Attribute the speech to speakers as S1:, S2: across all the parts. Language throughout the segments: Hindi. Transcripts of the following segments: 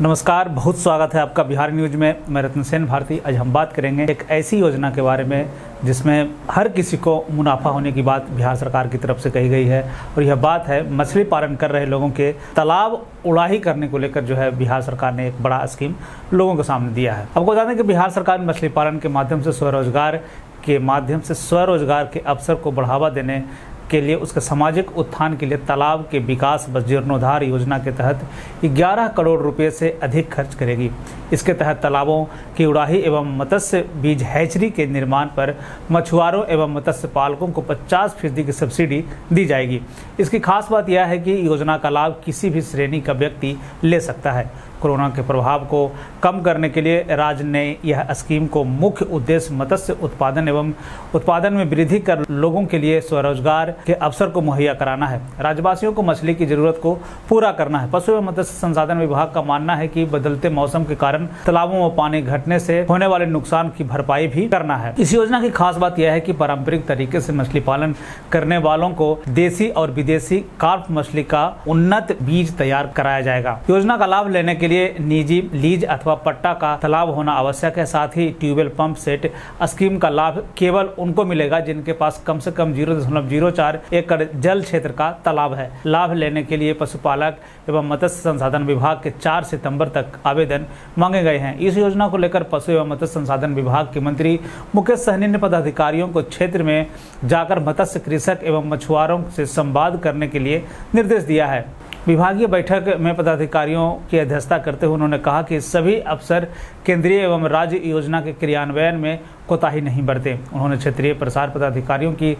S1: नमस्कार, बहुत स्वागत है आपका बिहार न्यूज़ में। मैं रत्न सेन भारती। आज हम बात करेंगे एक ऐसी योजना के बारे में, जिसमें हर किसी को मुनाफा होने की बात बिहार सरकार की तरफ़ से कही गई है। और यह बात है, मछली पालन कर रहे लोगों के तालाब उड़ाही करने को लेकर जो है बिहार सरकार ने एक बड़ा स्कीम लोगों के सामने दिया है। आपको बता दें कि बिहार सरकार मछली पालन के माध्यम से स्वरोजगार के माध्यम से स्वरोजगार के अवसर को बढ़ावा देने के लिए, उसके सामाजिक उत्थान के लिए तालाब के विकास व जीर्णोद्धार योजना के तहत 11 करोड़ रुपए से अधिक खर्च करेगी। इसके तहत तालाबों की उड़ाही एवं मत्स्य बीज हैचरी के निर्माण पर मछुआरों एवं मत्स्य पालकों को 50 फ़ीसदी की सब्सिडी दी जाएगी। इसकी खास बात यह है कि योजना का लाभ किसी भी श्रेणी का व्यक्ति ले सकता है। कोरोना के प्रभाव को कम करने के लिए राज्य ने यह स्कीम को मुख्य उद्देश्य मत्स्य उत्पादन एवं उत्पादन में वृद्धि कर लोगों के लिए स्वरोजगार के अवसर को मुहैया कराना है। राज्यवासियों को मछली की ज़रूरत को पूरा करना है। पशु एवं मत्स्य संसाधन विभाग का मानना है कि बदलते मौसम के कारण तालाबों में पानी घटने से होने वाले नुकसान की भरपाई भी करना है। इस योजना की खास बात यह है कि पारंपरिक तरीके से मछली पालन करने वालों को देसी और विदेशी कार्प मछली का उन्नत बीज तैयार कराया जाएगा। योजना का लाभ लेने के लिए निजी लीज अथवा पट्टा का तालाब होना आवश्यक है। साथ ही ट्यूबवेल पंप सेट स्कीम का लाभ केवल उनको मिलेगा, जिनके पास कम से कम ज़ीरो दशमलव ज़ीरो चार एकड़ जल क्षेत्र का तालाब है। लाभ लेने के लिए पशुपालक एवं मत्स्य संसाधन विभाग के चार सितंबर तक आवेदन मांगे गए हैं। इस योजना को लेकर पशु एवं मत्स्य संसाधन विभाग के मंत्री मुकेश सहनी ने पदाधिकारियों को क्षेत्र में जाकर मत्स्य कृषक एवं मछुआरों से संवाद करने के लिए निर्देश दिया है। विभागीय बैठक में पदाधिकारियों की अध्यक्षता करते हुए उन्होंने कहा कि सभी अफसर केंद्रीय एवं राज्य योजना के क्रियान्वयन में कोताही नहीं बरते। उन्होंने क्षेत्रीय प्रसार पदाधिकारियों की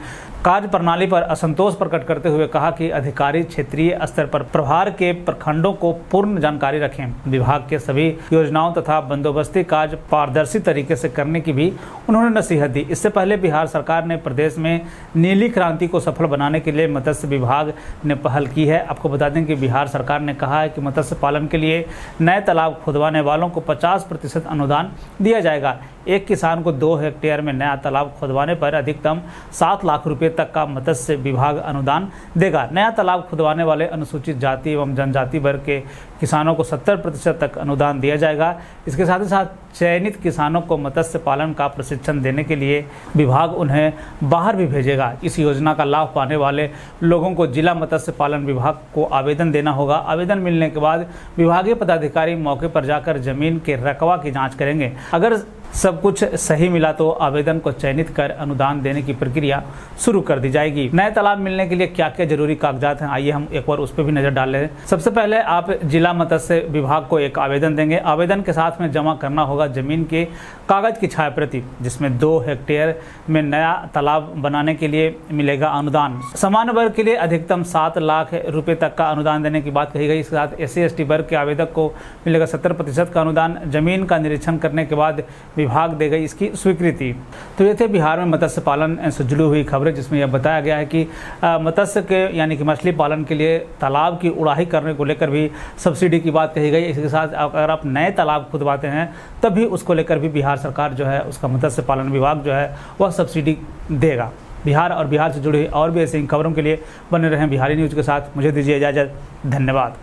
S1: कार्य प्रणाली पर असंतोष प्रकट करते हुए कहा कि अधिकारी क्षेत्रीय स्तर पर प्रभार के प्रखंडों को पूर्ण जानकारी रखें। विभाग के सभी योजनाओं तथा बंदोबस्ती कार्य पारदर्शी तरीके से करने की भी उन्होंने नसीहत दी। इससे पहले बिहार सरकार ने प्रदेश में नीली क्रांति को सफल बनाने के लिए मत्स्य विभाग ने पहल की है। आपको बता दें कि बिहार सरकार ने कहा है कि मत्स्य पालन के लिए नए तालाब खुदवाने वालों को पचास प्रतिशत अनुदान दिया जाएगा। एक किसान को दो हेक्टेयर में नया तालाब खुदवाने पर अधिकतम सात लाख रुपए तक का मत्स्य विभाग अनुदान देगा। नया तालाब खुदवाने वाले अनुसूचित जाति एवं जनजाति वर्ग के किसानों को 70 प्रतिशत तक अनुदान दिया जाएगा। इसके साथ ही साथ चयनित किसानों को मत्स्य पालन का प्रशिक्षण देने के लिए विभाग उन्हें बाहर भी भेजेगा। इस योजना का लाभ पाने वाले लोगों को जिला मत्स्य पालन विभाग को आवेदन देना होगा। आवेदन मिलने के बाद विभागीय पदाधिकारी मौके पर जाकर ज़मीन के रकबा की जाँच करेंगे। अगर सब कुछ सही मिला तो आवेदन को चयनित कर अनुदान देने की प्रक्रिया शुरू कर दी जाएगी। नए तालाब मिलने के लिए क्या क्या ज़रूरी कागजात हैं? आइए हम एक बार उस पर भी नज़र डाल लें। सबसे पहले आप जिला मत्स्य विभाग को एक आवेदन देंगे। आवेदन के साथ में जमा करना होगा ज़मीन के कागज़ की छाया प्रति जिसमें दो हेक्टेयर में नया तालाब बनाने के लिए मिलेगा अनुदान। सामान्य वर्ग के लिए अधिकतम सात लाख रुपए तक का अनुदान देने की बात कही गई। इसके साथ एस सी वर्ग के आवेदक को मिलेगा सत्तर प्रतिशत का अनुदान। ज़मीन का निरीक्षण करने के बाद विभाग देगा इसकी स्वीकृति। तो ये थे बिहार में मत्स्य पालन से जुड़ी हुई खबरें, जिसमें यह बताया गया है कि मत्स्य के, यानी कि मछली पालन के लिए तालाब की उड़ाही करने को लेकर भी सब्सिडी की बात कही गई। इसके साथ अगर आप नए तालाब खुदवाते हैं, तब भी उसको लेकर भी बिहार सरकार जो है, उसका मत्स्य पालन विभाग जो है, वह सब्सिडी देगा। बिहार और बिहार से जुड़ी और भी ऐसी खबरों के लिए बने रहें बिहारी न्यूज़ के साथ। मुझे दीजिए इजाज़त। धन्यवाद।